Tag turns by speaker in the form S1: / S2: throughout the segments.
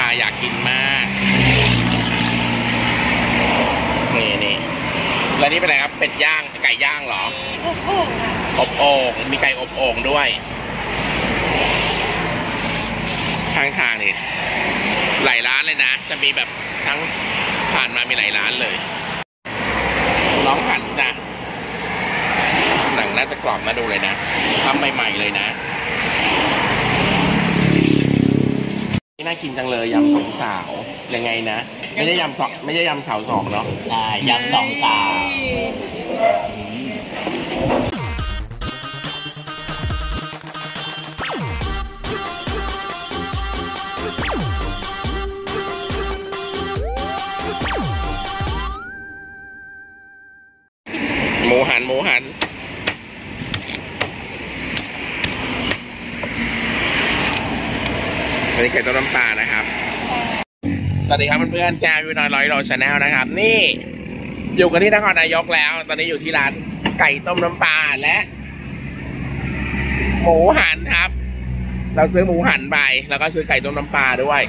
S1: ลาอยากกินมาก นี่นี่แล้วนี่เป็นอะไรครับ เป็ดย่าง ไก่ย่างเหรอ
S2: อ้โหค่ะ
S1: อบโอ่งมีไก่อบโอ่งด้วย ข้างทางนี่ หลายร้านเลยนะ จะมีแบบทั้งผ่านมามีหลายร้านเลย น้องหันนะ หนังน่าจะกรอบมาดูเลยนะทำใหม่ๆเลยนะ นี่น่ากินจังเลยยำสองสาวยังไงนะ ไม่ใช่ยำสองไม่ใช่ยำสาวสองเนาะ
S3: ใช่ยำสองสาว
S1: หมูหันหมูหัน อันนี้ไก่ต้มน้ำปลานะครับ สวัสดีครับเพื่อนๆแกวิวน้อยร้อยโล channel นะครับ นี่อยู่กันที่นครนายกแล้ว ตอนนี้อยู่ที่ร้านไก่ต้มน้ำปลาและ หมูหันครับ เราซื้อหมูหันไปแล้วก็ซื้อไก่ต้มน้ำปลาด้วย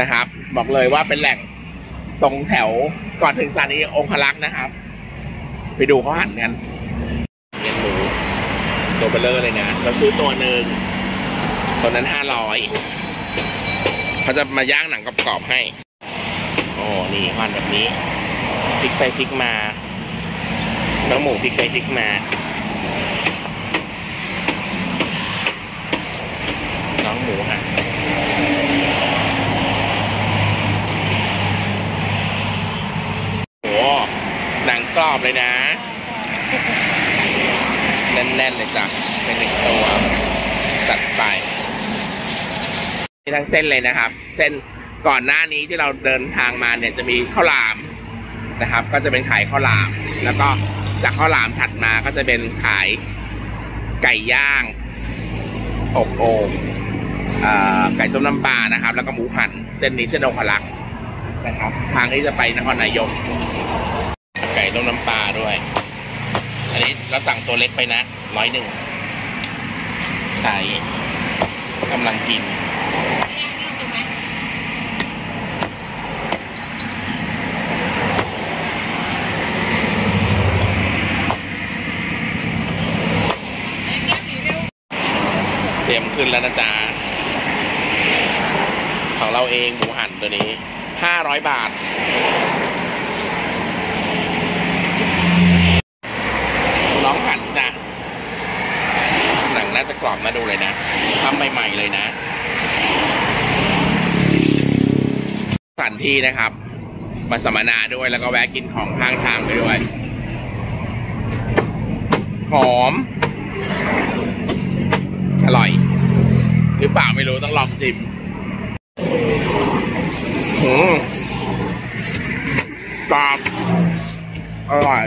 S1: นะครับ บอกเลยว่าเป็นแหล่งตรงแถวก่อนถึงสถานีองครักษ์นะครับ ไปดูเขาหันกันเลี้ยหมูตัวเบลเลอร์เลยนะ เราซื้อตัวหนึ่งตัวนั้นห้าร้อย เขาจะมาย่างหนังกรอบๆให้ โอ้ นี่หั่นแบบนี้ พลิกไปพลิกมาน้องหมูพลิกไปพลิกมา น้องหมูหั่นโอ้หนังกรอบเลยนะ แน่นๆเลยจ้ะ เป็นหนึ่งตัวจัดไป มีทั้งเส้นเลยนะครับ เส้นก่อนหน้านี้ที่เราเดินทางมาเนี่ยจะมีข้าวหลามนะครับ ก็จะเป็นขายข้าวหลาม แล้วก็จากข้าวหลามถัดมาก็จะเป็นขายไก่ย่างอบโอ่งไก่ต้มน้ำปลานะครับ แล้วก็หมูหั่นเส้นนี้เส้นองคลักนะครับ ทางนี้จะไปนครนายก ไก่ต้มน้ำปลาด้วย อันนี้เราสั่งตัวเล็กไปนะร้อยหนึ่งใส่กำลังกิน เตรียมขึ้นแล้วนะจ๊ะ ของเราเองหมูหั่นตัวนี้ห้าร้อยบาทน้องหั่นจ้ะหนังน่าจะกรอบมาดูเลยนะทำใหม่ ๆ เลยนะ สถานที่นะครับ มาสัมมนาด้วยแล้วก็แวะกินของข้างทางไปด้วย หอม อร่อย หรือเปล่าไม่รู้ต้องลองชิมอืมกรอบอร่อย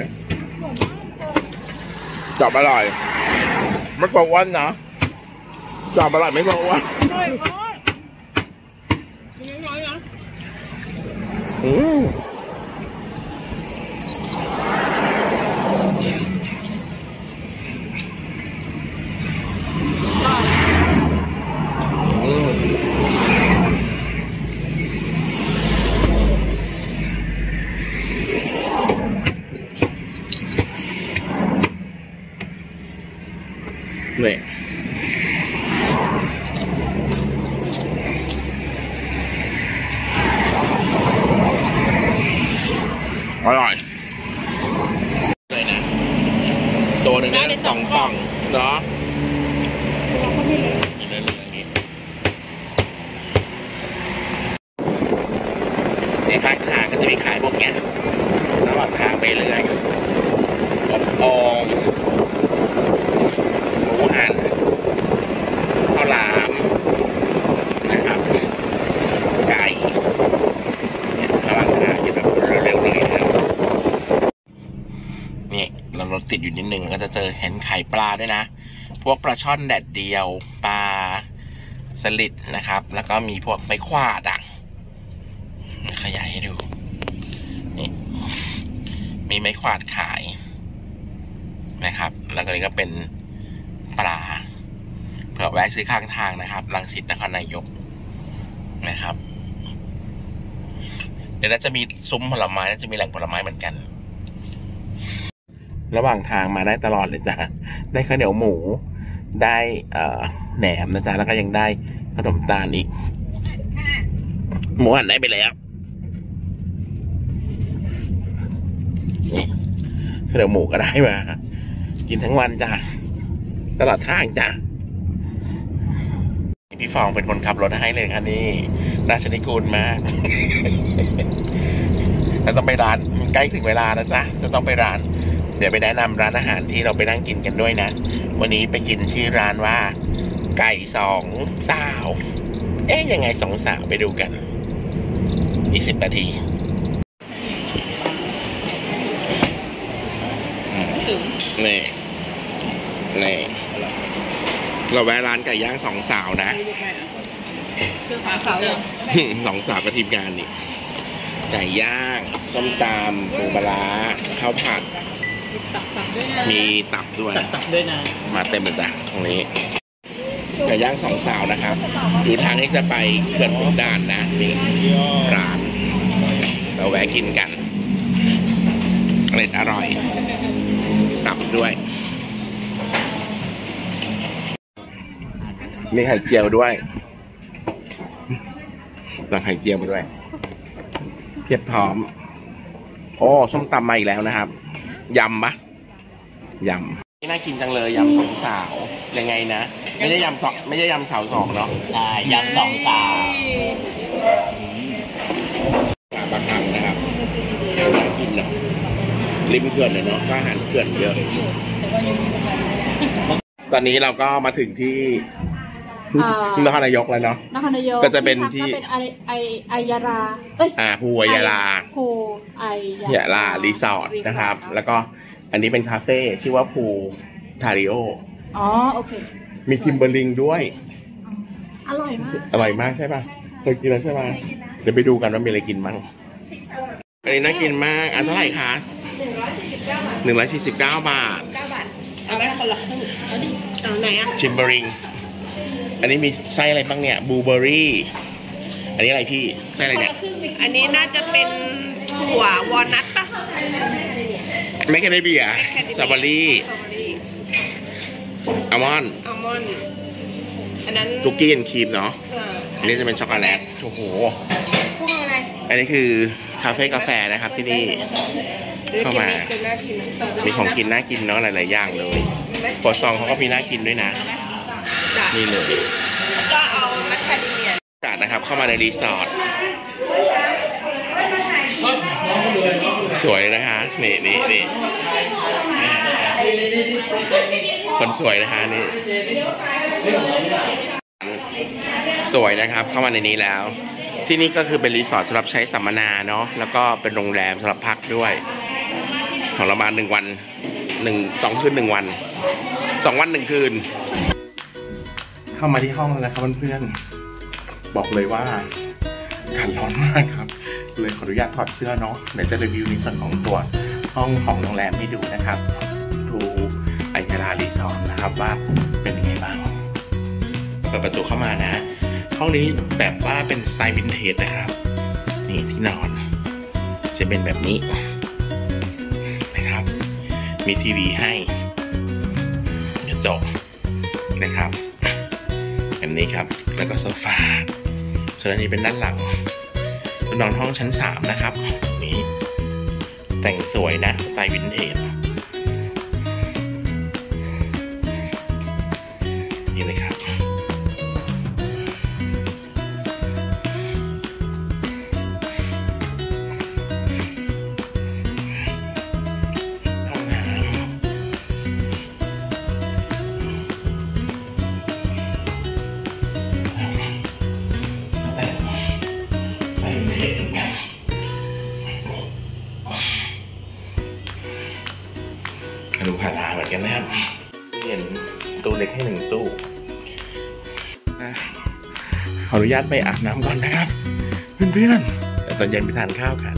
S1: จอบอร่อย ไม่กลัวอ้วนนะจอบอร่อยไม่กลัวอ้วน
S2: อร่อยมานอยๆนะ
S1: อืมอืมนี่อร่อยเลยนะ ตัวหนึ่งได้สองกล่องเนาะ
S2: เราก็ไม่รู้
S1: กินเลยเลยอย่างนี้ในข้างทางก็จะมีขายพวกเนี้ยระหว่างทางไปเรื่อยอบโอ่งหมูหันข้าวหลามนะครับ ไก่เนี่ยระหว่างทางจะแบบเร็วๆเลยนะครับนี่เรารถ ติดอยู่นิดนึงก็จะเจอเห็นไข่ปลาด้วยนะ พวกปลาช่อนแดดเดียว ปลาสลิดนะครับ แล้วก็มีพวกไม้ขวาดอะขยายให้ดูนี่มีไม้ขวาดขายนะครับ แล้วก็นี่ก็เป็นปลาเผื่อแวะซื้อข้างทางนะครับลังสิตนครนายกนะครับ เดี๋ยวน่าจะมีซุ้มผลไม้น่าจะมีแหล่งผลไม้เหมือนกัน ระหว่างทางมาได้ตลอดเลยจ้ะได้ข้าวเหนียวหมู ได้เอ่อแหนมนะจ๊ะแล้วก็ยังได้ขนมตาลอีก หมูหันได้ไปแล้วนี่ข้าวเหนียวหมูก็ได้มา กินทั้งวันจ้ะตลอดทางจ้ะพี่ฟองเป็นคนขับรถให้เลยค่ะนี่ราชนิกูลมากแล้วต้องไปร้านมันใกล้ถึงเวลาแล้วจ้ะจะต้องไปร้าน เดี๋ยวไปแนะนำร้านอาหารที่เราไปนั่งกินกันด้วยนะ วันนี้ไปกินชื่ร้านว่า ไก่สองสาว เอ๊ยยังไงสองสาวไปดูกัน อีกสิบนาทีนี่นี่เราแวะร้านไก่ย่างสองสาวนะ
S2: คือสาวสาว
S1: สองสาวกับทีมงานนี่ไก่ย่างส้มตำปูปลาข้าวผัด
S2: ตับตับด้วยนะ
S1: มีตับด้วย
S2: ตับด้วยนะ
S1: มาเต็มเลยจ้ะตรงนี้ไก่ย่างสองสาวนะครับ อยู่ทางที่จะไปเขื่อนขุนด่านนะนี่ร้าน เราแวะกินกันอร่อยอร่อย ตับด้วย มีไข่เจียวด้วยสั่งไข่เจียวมาด้วยเพียบพร้อม โอ้ส้มตำมาอีกแล้วนะครับ ยำปะยำนี่น่ากินจังเลยยำสองสาว ยังไงนะ ไม่ใช่ยำสองไม่ใช่ยำสาวสองเนาะ
S3: ใช่ยำสองสาว
S1: ปลาปลาคังนะครับน่ากินเนาะริมเขื่อนเลยเนาะก็อาหารเขื่อนเยอะ ตอนนี้เราก็มาถึงที่
S4: อ่า น
S1: นครนายกแล้วเนาะ
S4: นครนายก
S1: ก็จะเป็นที่
S4: ก็เป็นไอไอไอยาราเอ้ย
S1: อ่าภูวายาลา
S4: โพไอยา
S1: ลารีสอร์ทนะครับ แล้วก็อันนี้เป็นคาเฟ่ชื่อว่าภูทาริโอ
S4: อ๋อโอเค
S1: มีทิมเบอร์ลิงด้วย
S4: อร่อยมาก
S1: อร่อยมากใช่ป่ะเคยกินแล้วใช่ป่ะเดี๋ยวไปดูกันว่ามีอะไรกินบ้างอันนี้น่ากินมาก อันเท่าไหร่คะหนึ่งร้อยสี่สิบเก้าบาท
S2: เอาไว้คนละครึ่งเอาดิเอาไหนอะ
S1: Timber Ring อันนี้มีไส้อะไรบ้างเนี่ยบลูเบอร์รี่อันนี้อะไรพี่ไส้อะไรเนี่ย
S2: อันนี้น่าจะเป็นถั่ววอลนัทปะ
S1: ไม่แครนเบอร์รี่สตรอเบอรี่
S2: สตรอเบอรี่
S1: อัลมอนด์
S2: อัลมอนด์อันนั้น
S1: cookies and cream เนาะ
S2: อ่า
S1: อันนี้จะเป็นช็อกโกแลตโอ้โห
S2: พวกอะไร
S1: อันนี้คือคาเฟ่กาแฟนะครับที่นี่เข้ามา
S2: เป็นน่ากิน
S1: มีของกินน่ากินเนาะหลายๆอย่างเลยครัวซองเขาก็มีน่ากินด้วยนะ นี่เลย
S2: ก็เอาแมคคาเดเมีย
S1: อากาศนะครับ เข้ามาในรีสอร์ทสวยเลยนะคะนี่นี่นี่คนสวยนะคะนี่ สวยนะครับเข้ามาในนี้แล้ว ที่นี่ก็คือเป็นรีสอร์ทสำหรับใช้สัมมนาเนาะแล้วก็เป็นโรงแรมสำหรับพักด้วย ของเรามาหนึ่งวันหนึ่งสองคืนหนึ่งวันสองวันหนึ่งคืน เข้ามาที่ห้องแล้วนะครับเพื่อนๆบอกเลยว่าอากาศร้อนมากครับ เลยขออนุญาตถอดเสื้อเนาะเดี๋ยวจะรีวิวในส่วนของตัวห้องของโรงแรมให้ดูนะครับทูไอยาลารีสอร์ทนะครับว่าเป็นยังไงบ้างเปิดประตูเข้ามานะ ห้องนี้แบบว่าเป็นสไตล์วินเทจนะครับ นี่ที่นอน จะเป็นแบบนี้นะครับ มีทีวีให้กระจกนะครับแบบ นี้ครับ แล้วก็โซฟาส่วนอันนี้เป็นด้านหลังนอนห้องชั้นสามนะครับ นี้ แต่งสวยนะสไตล์วินเทจ ญาตไปอาบน้ำก่อนนะครับ เพื่อนๆเดี๋ยวตอนเย็นไปทานข้าวกัน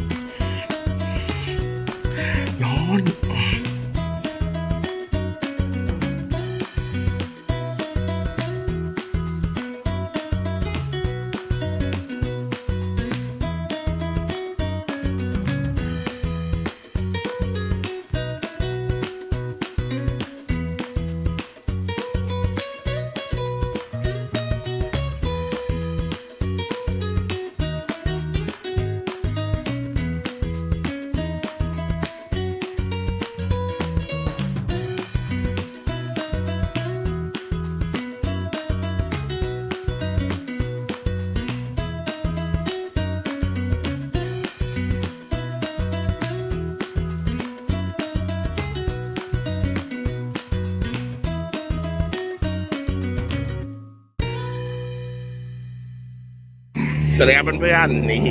S1: สวัสดีครับเพื่อนๆนี่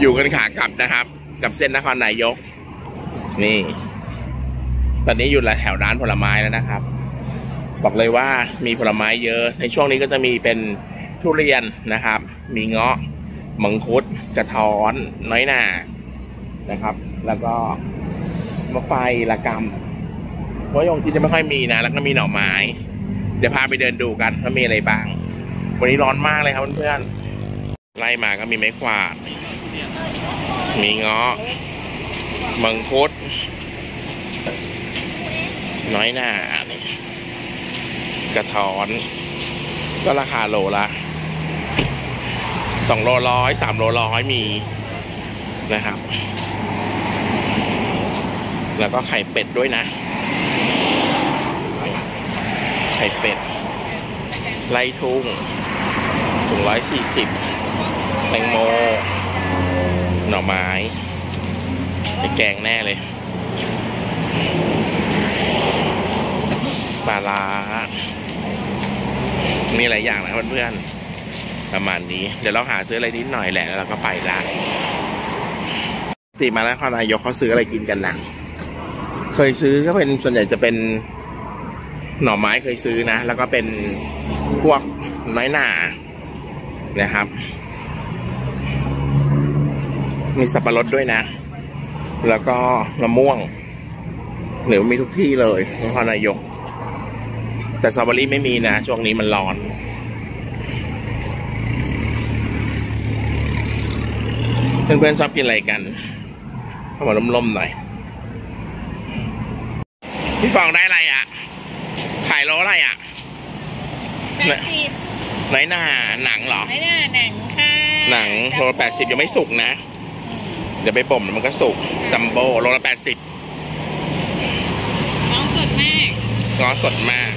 S1: อยู่กันขากลับนะครับ กับเส้นนครนายก นี่ ตอนนี้อยู่แถวร้านผลไม้แล้วนะครับ บอกเลยว่ามีผลไม้เยอะ ในช่วงนี้ก็จะมีเป็นทุเรียนนะครับ มีเงาะมังคุดกระท้อน น้อยหนานะครับ แล้วก็มะไฟละกำเพราะยงที่จะไม่ค่อยมีนะ แล้วก็มีหน่อไม้ เดี๋ยวพาไปเดินดูกันว่ามีอะไรบ้าง วันนี้ร้อนมากเลยครับเพื่อนๆ ไล่มาก็มีไม้กวาด มีเงาะมังคุด น้อยหนานี่กระท้อน ก็ราคาโลละสองโลร้อยสามโลร้อยมีนะครับ แล้วก็ไข่เป็ดด้วยนะ ไข่เป็ด ไล่ทุ่งถุงร้อยสี่สิบ งโม หน่อไม้ไปแกงแน่เลยปลาร้ามีหลายอย่างนะเพื่อนๆ ประมาณนี้ เดี๋ยวเราหาซื้ออะไรนิดหน่อยแหละ แล้วเราก็ไปละตีมาแล้วข้อนายกเขาซื้ออะไรกินกันนะเคยซื้อก็เป็นส่วนใหญ่จะเป็นหน่อไม้เคยซื้อนะ แล้วก็เป็นพวกน้อยหน่านะครับ มีสับปะรดด้วยนะ แล้วก็มะม่วง หรือมีทุกที่เลยนครนายก แต่สตรอเบอรี่ไม่มีนะ ช่วงนี้มันร้อนเพื่อนๆชอบกินอะไรกันเข้ามาล้มๆหน่อย พี่ฟองได้อะไรอะ ขายโลอะไรอะ
S2: แปดสิบ
S1: ไหนหน้าหนังเหรอ
S2: ไหนเนี่ยหนังค่ะ
S1: หนังโลละแปดสิบยังไม่สุกนะ เดี๋ยวไปบ่มแล้วมันก็สุกจัมโบ้โลละแปดสิบ
S2: น้องสดมาก
S1: ง้อสดมาก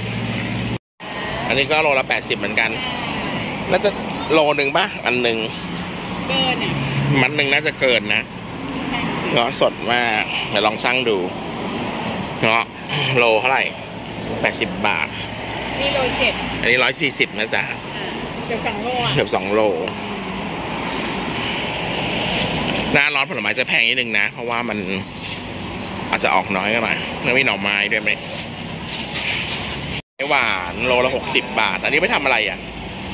S1: อันนี้ก็โลละแปดสิบเหมือนกัน น่าจะโลหนึ่งปะอันหนึ่ง
S2: เกินอะ
S1: มัดหนึ่งน่าจะเกินนะง้อสดมากเดี๋ยวลองชั่งดูเงาะโลเท่าไหร่แปดสิบบาท
S2: นี่โลเจ็ด
S1: อันนี้ร้อยสี่สิบนะจ๊ะ
S2: อ่าเกือบสองโลอะ
S1: เกือบสองโล หน้าร้อนผลไม้จะแพงนิดนึงนะ เพราะว่ามันอาจจะออกน้อยกันหน่อยแล้วมีหน่อไม้ด้วยไหมไอหวานโลละหกสิบบาท อันนี้ไปทำอะไรอะ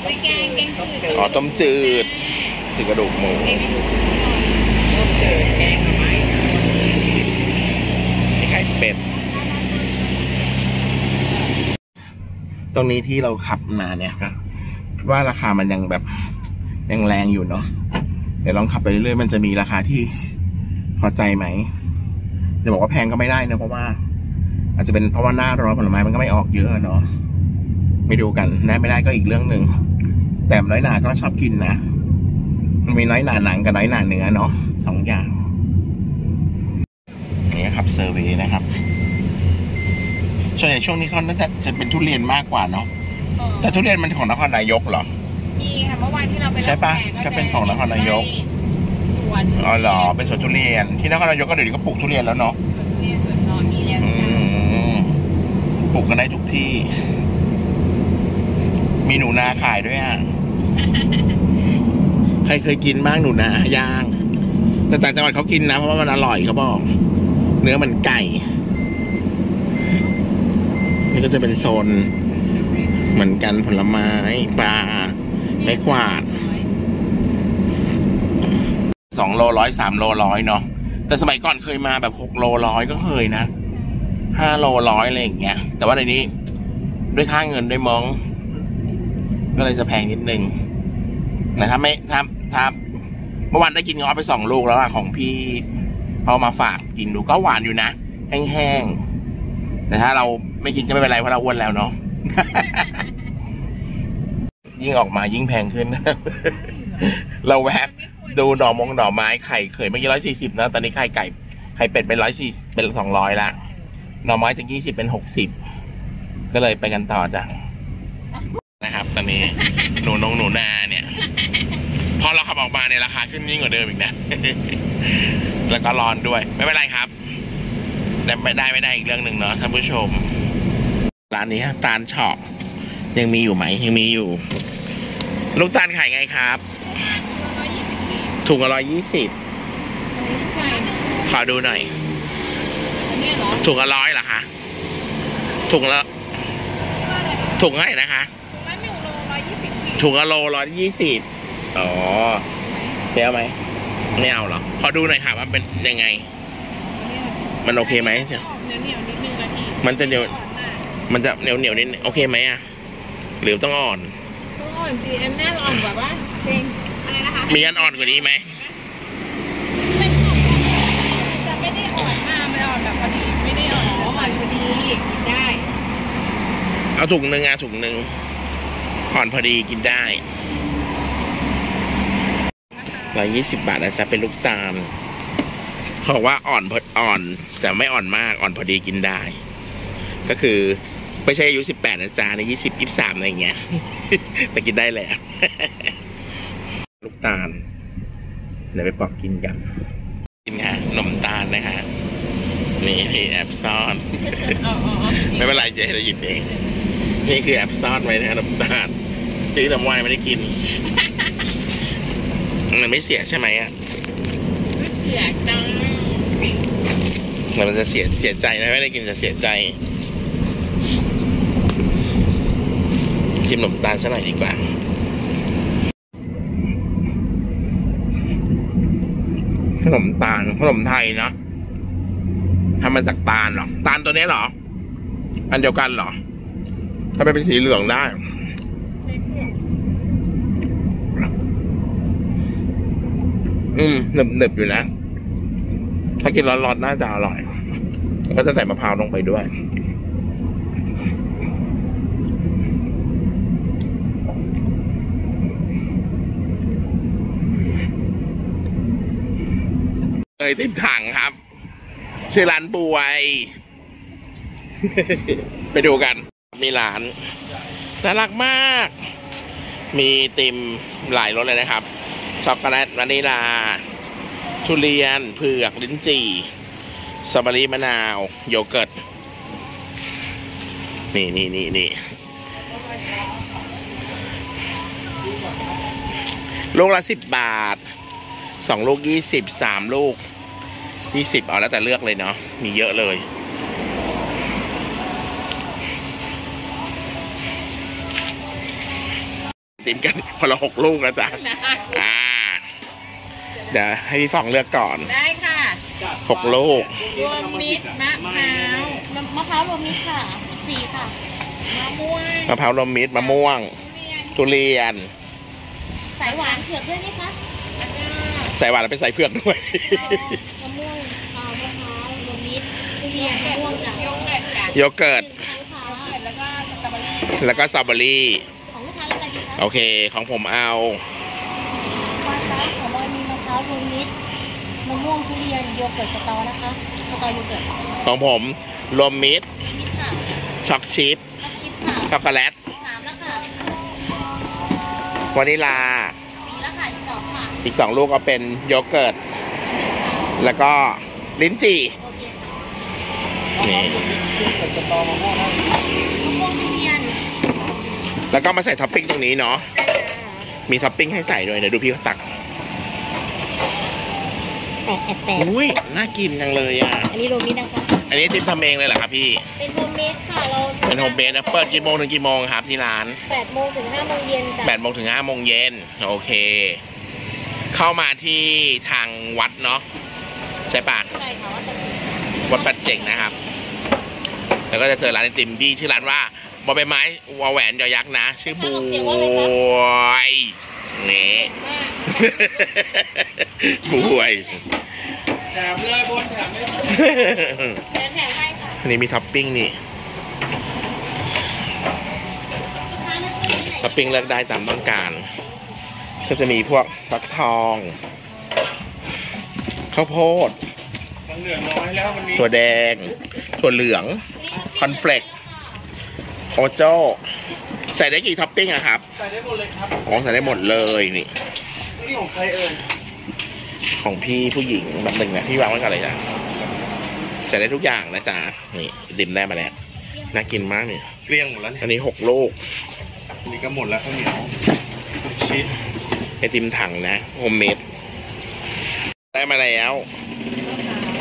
S2: ไปแกงแกงจืด
S1: อ๋อต้มจืดคือกระดูกหมู
S2: แกงจืด
S1: มีไข่เป็ด ตรงนี้ที่เราขับมาเนี่ยครับว่าราคามันยังแบบยังแรงอยู่เนาะ เดี๋ยวลองขับไปเรื่อยๆมันจะมีราคาที่พอใจไหมจะบอกว่าแพงก็ไม่ได้นะเพราะว่า อาจจะเป็นเพราะว่าหน้าร้อนผลไม้มันก็ไม่ออกเยอะเนาะไม่ดูกันได้ไม่ได้ก็อีกเรื่องหนึ่งแต่น้อยหนาก็ชอบกินนะมันมีน้อยหนาหนังกับน้อยหนาเนื้อเนาะสองอย่างอย่างนี้ยครับเซอร์เวย์นะครับส่วนใหญ่ช่วงนี้เขาน่าจะจะเป็นทุเรียนมากกว่าเนาะ
S2: เออ
S1: แต่ทุเรียนมันของนครนายกเหรอ
S2: มีค่ะเมื่อวานที่เราไปรับ
S1: ใช่ปะ
S2: แข
S1: ก็เป็นของนครนายก
S2: สวน
S1: อ๋อเหรอเป็นสวนทุเรียน ที่นครนายกก็เดี๋ยวนี้ก็ปลูกทุเรียนแล้วเนาะ
S2: มีสวนนอนมีแล้ว
S1: อืมปลูกกันได้ทุกที่ มีหนูนาขายด้วยอะใครเคยกินบ้างหนูนาย่าง แต่ต่างจังหวัดเขากินนะเพราะว่ามันอร่อยเขาบอก เนื้อมันไก่ นี่ก็จะเป็นโซน เหมือนกันผลไม้ปลา ไม้ขวาดสองโลร้อยสามโลร้อยเนาะแต่สมัยก่อนเคยมาแบบหกโลร้อยก็เคยนะห้าโลร้อยอะไรอย่างเงี้ย แต่ว่าในนี้ ด้วยค่าเงินด้วยมอง ก็เลยจะแพงนิดนึงแต่ถ้าไม่ถ้าถ้าเมื่อวานได้กินงาะไปสองลูกแล้วอะของพี่เอามาฝากกินดูก็หวานอยู่นะ แห้งๆแต่ถ้าเราไม่กินก็ไม่เป็นไรเพราะเราอ้วนแล้วเนาะ ยิ่งออกมายิ่งแพงขึ้น เราแวบดูหน่อมงหน่อไม้ไข่เคยเมื่อกี้ร้อยสี่สิบนะ ตอนนี้ไข่ไก่ไข่เป็ดเป็นร้อยสี่เป็นสองร้อยละหน่อไม้จากยี่สิบเป็นหกสิบก็เลยไปกันต่อจ้ะนะครับ ตอนนี้หนูนงหนูนาเนี่ย พอเราขับออกมาเนี่ยราคาขึ้นยิ่งกว่าเดิมอีกนะ แล้วก็ร้อนด้วย ไม่เป็นไรครับแต่ไม่ได้ไม่ได้อีกเรื่องหนึ่งเนาะท่านผู้ชมร้านนี้ตาลเฉาะ ยังมีอยู่ไหมยังมีอยู่ ลูกตาลขายไงครับ
S2: ร้อย
S1: ถุงละร้อยยี่สิบ
S2: อันนี้ใส่เนี่ย
S1: ขอดูหน่อย
S2: อันเนี้ยเหรอ
S1: ถุงละร้อยเหรอคะถุงละถุงให้นะคะ
S2: ร้อยหนึ่งโลร้อยยี่สิบขีด
S1: ถุงละโลร้อยยี่สิบอ๋อเที่ยวไหมไม่เอาเหรอขอดูหน่อยค่ะว่าเป็นยังไง มันโอเคไหม
S2: เหนียวเหนียวๆนิดนึงนะพี่
S1: มันจะเหนียว
S2: อ่อนมาก
S1: มันจะเหนียวเหนียวๆนิดนึงโอเคไหมอะ หรือต้องอ่อน
S2: ต้องอ่อนสิอันน่าอ่อนกว่าปะเจงอะไรนะคะ
S1: มีอันอ่อนกว่านี้ไหม
S2: ไม่อ่อนจะไม่ได้อ่อนมากไม่อ่อนแบบพอดีไม่ได้อ่อนอ่อนพอดีกินได้
S1: เอาถุงหนึ่งอะถุงหนึ่งอ่อนพอดีกินได้ร้อยยี่สิบบาทนะจ๊ะเป็นลูกตาลเขาบอกว่าอ่อนพออ่อน แต่ไม่อ่อนมากอ่อนพอดีกินได้ ก็คือ ไม่ใช่อายุสิบแปดนะจ๊ะในยี่สิบยี่สามอะไรอย่างเงี้ยแต่กินได้แหละ ลูกตาล เดี๋ยวไปปอกกินกัน กินค่ะขนมตาลนะคะนี่แอบซ่อน
S2: อ๋ออ๋ออ๋อ
S1: ไม่เป็นไรเจ๊เราหยิบเอง นี่คือแอบซ่อนไว้นะน้ำตาลซื้อน้ำวายไม่ได้กิน มันไม่เสียใช่ไหมอะ
S2: เสียจัง
S1: แต่มันจะเสียเสียใจนะไม่ได้กินจะเสียใจ กินขนมตาลซะหน่อยดีกว่าขนมตาลขนมไทยเนาะทำมาจากตาลหรอตาลตัวนี้เหรอ อันเดียวกันเหรอทำไมเป็นสีเหลืองได้อืมหนึบหนึบๆอยู่นะถ้ากินร้อนๆน่าจะอร่อย ก็จะใส่มะพร้าวลงไปด้วย เอ้ยติดถังครับชื่อร้านบวย ไปดูกัน มีร้านน่ารักมาก มีติมหลายรสเลยนะครับช็อกโกแลตวานิลา ทุเรียน เผือก ลิ้นจี่สตรอเบอรี่มะนาว โยเกิร์ต นี่นี่นี่นี่ลูกละสิบบาทสองลูกยี่สิบสามลูก ยี่สิบเอาแล้วแต่เลือกเลยเนาะมีเยอะเลย ติมกันคนละหกลูกนะจ๊ะอ่าเดี๋ยวให้พี่ฟองเลือกก่อน
S2: ได้ค่ะ
S1: หกลูก
S2: รวมมิตรมะพร้าว
S4: มะพร้าวรวมมิตรค่ะสี่ค่ะ
S2: มะม่วง
S1: มะพร้าวรวมมิตรมะม่วง
S2: ทุเรียน
S1: ทุเรียน
S4: สายหวานเผือกด้วยไหมคะ
S2: แล้วก็
S1: ใส่หวานแล้วเป็นใส่เผือกด้วย
S2: โยเกิร์ตจ้ะ
S1: โยเกิร์ต
S4: ครั้งค่ะ
S2: แล้วก็สตรอเบอรี่
S1: แล้วก็สตรอเบอรี่
S4: ของลูกค้าอะไรดีคะ
S1: โอเค ของผมเอา
S4: มาจ้าของบอยมีมะพร้าวรวมมิตรมะม่วงทุเรียนโยเกิร์ตสตอนะคะสตอโยเกิร์ต
S1: ของผมรวมมิตร
S4: มิตรค่ะ choc chip choc chip ค่ะ
S1: ช็อกโกแลต
S4: สามแล้วค่ะ
S1: วานิลา
S4: สี่แล้วค่ะอีกสองค่ะ
S1: อีกสองลูกก็เป็นโยเกิร์ต แล้วก็ลิ้นจี่
S4: โอเคค่ะ
S1: นี่
S4: มะม่วงทุเรียน
S1: แล้วก็มาใส่ท็อปปิ้งตรงนี้เนาะมีท็อปปิ้งให้ใส่ด้วยเดี๋ยวดูพี่เขาตัก
S4: แปดแอบแปด
S1: อุ้ยน่ากินจังเลยอะ
S4: อันนี้รวมมิตรนะคะ
S1: อันนี้ติมทำเองเลยเหรอครับพี่
S4: เป็น homemade ค่ะเรา
S1: เป็นโฮมเบสนะเปิดกี่โมงถึงกี่โมงครับที่ร้าน
S4: แปดโมงถึงห้าโมงเย็นจ้ะ
S1: แปดโมงถึงห้าโมงเย็นโอเค เข้ามาที่ทางวัดเนาะใช่ปะ
S4: ใช่ค่ะว่าจะ
S1: วัดปัจเจกนะครับ แล้วก็จะเจอร้านไอติมที่ชื่อร้านว่าบอใบไม้วอแหวนยอยักษ์นะ ชื่อบวยนี่
S4: มาก
S1: บวย
S2: แถมเลยบนแถมเลย
S4: แถมแถมให้ค่ะ
S1: อันนี้มีท็อปปิ้งนี่
S4: ลูกค้าเลือกที่ไหน
S1: ท็อปปิ้งเลือกได้ตามต้องการ ก็จะมีพวกฟักทอง ข้าวโพด
S2: มัน เหลือน้อยแล้ววันนี้
S1: ถั่วแดง ถั่วเหลือง คอนเฟลกโอ้โหใส่ได้กี่ท็อปปิ้งอะครับ
S2: ใส่ได้หมดเลยครับ
S1: อ๋อใส่ได้หมดเลยนี่
S2: นี่ของใครเอ่ย
S1: ของพี่ผู้หญิงแบบหนึ่งนะพี่วางไว้ก่อนเลยจ้ะใส่ได้ทุกอย่างนะจ๊ะ ไอติมได้มาแล้ว น่ากินมากเนี่ย
S2: เกลี้ยงหมดแล้วเนี่ย
S1: อันนี้หกลูก
S2: นี่ก็หมดแล้วข้าวเหนียวชีส
S1: ไอติมถังนะ homemade ได้มาแล้ว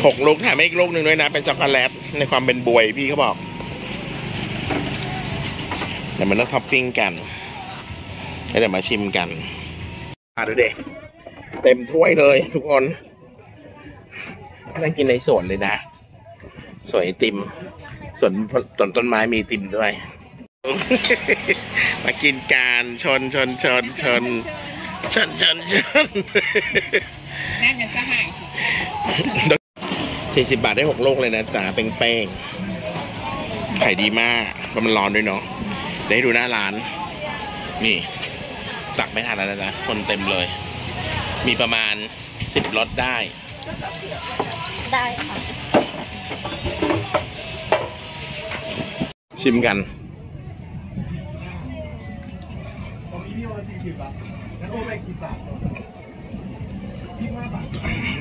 S1: หกลูกแถมอีกลูกหนึ่งด้วยนะ เป็นช็อกโกแลตในความเป็นบวยพี่เขาบอกเดี๋ยวมันต้องท็อปปิ้งกันแล้วเดี๋ยวมาชิมกันอะดูเด็เต็มถ้วยเลยทุกคนนั่งกินในสวนเลยนะ สวนไอติมสวนสวนต้นไม้มีไอติมด้วย มากินกันชนชนชนชนชนชนชน
S2: นั่งกันสหาย สิ
S1: สี่สิบบาทได้หกลูกเลยนะจ๊ะเป้งๆขายดีมากเพราะมันร้อนด้วยเนาะได้ดูหน้าร้าน นี่ ตักไม่ทันแล้วนะจ๊ะคนเต็มเลย มีประมาณสิบรถได้
S4: ได้ค่ะ
S1: ชิมกัน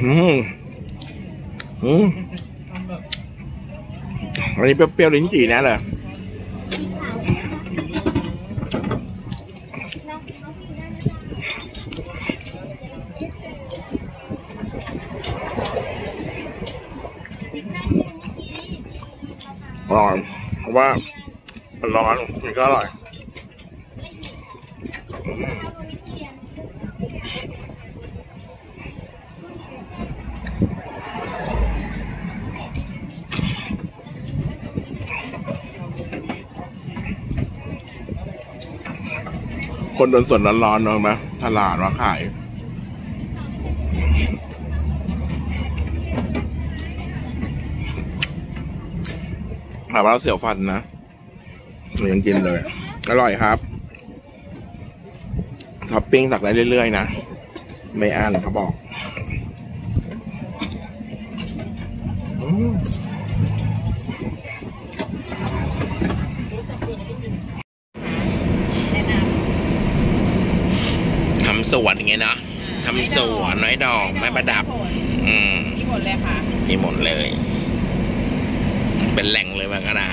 S1: อืม อืมอันนี้เปรี้ยวๆลิ้นจี่แนะเลยอร่อยเพราะว่ามันร้อนมันก็อร่อย คนโดนสวนร้อนๆเนอะไหมตลาดมาขายถามว่าเราเสียวฟันนะยังกินเลย อร่อยครับท็อปปิ้งตักได้เรื่อยๆนะ ไม่อั้นเขาบอกอืม
S2: แนะน
S1: ทำส วนอย่างเงี้ยเนาะำทำสวนน้อยดอกไม้ประดับ อืม
S2: มีผลเลยค่ะ
S1: มีหมดเลย เป็นแหล่งเลยมันก็ได้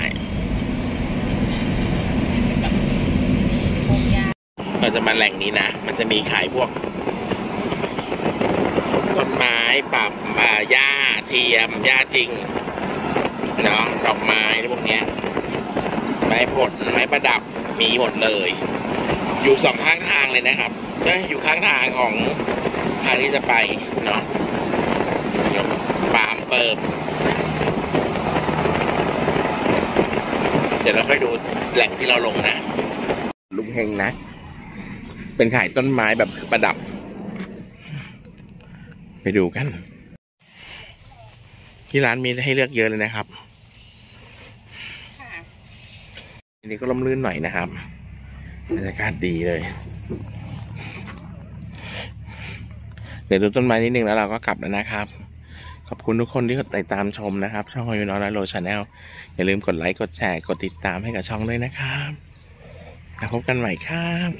S2: พงยา
S1: เราจะมาแหล่งนี้นะ มันจะมีขายพวกต้นไม้ปรับอ่าหญ้าเทียมหญ้าจริง เนาะดอกไม้พวกเนี้ยไม้ผลไม้ประดับมีหมดเลย อยู่สองข้างทางเลยนะครับ เอ้ยอยู่ข้างทางของทางที่จะไปเนาะเดี๋ยวปาล์มเปิบเดี๋ยวเราค่อยดูแหล่งที่เราลงนะ ลุงเฮงนะ เป็นขายต้นไม้แบบประดับ ไปดูกัน ที่ร้านมีให้เลือกเยอะเลยนะครับ
S2: ค่ะ
S1: อันนี้ก็ร่มรื่นหน่อยนะครับบรรยากาศดีเลยเดี๋ยวดูต้นไม้นิดนึงแล้วเราก็กลับแล้วนะครับ ขอบคุณทุกคนที่ติดตามชมนะครับ ช่องยูนอและโร channel อย่าลืมกดไลค์กดแชร์กดติดตามให้กับช่องด้วยนะครับแล้วพบกันใหม่ครับ